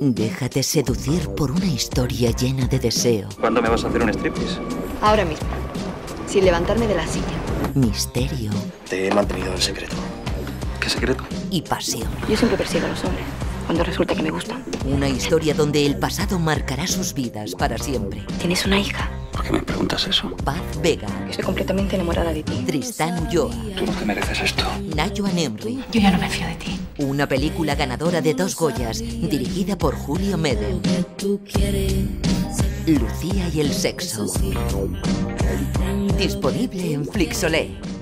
Déjate seducir por una historia llena de deseo, ¿Cuándo me vas a hacer un striptease? Ahora mismo. Sin levantarme de la silla. misterio Te he mantenido en secreto. ¿Qué secreto? y pasión. Yo siempre persigo a los hombres. Cuando resulta que me gustan. Una historia donde el pasado marcará sus vidas para siempre. Tienes una hija. ¿Por qué me preguntas eso? Paz Vega, Estoy completamente enamorada de ti. Tristán Ulloa, Tú no te mereces esto. Nayo Anemri. Yo ya no me fío de ti. Una película ganadora de dos Goyas, dirigida por Julio Medem. Lucía y el sexo. Disponible en Flixolé.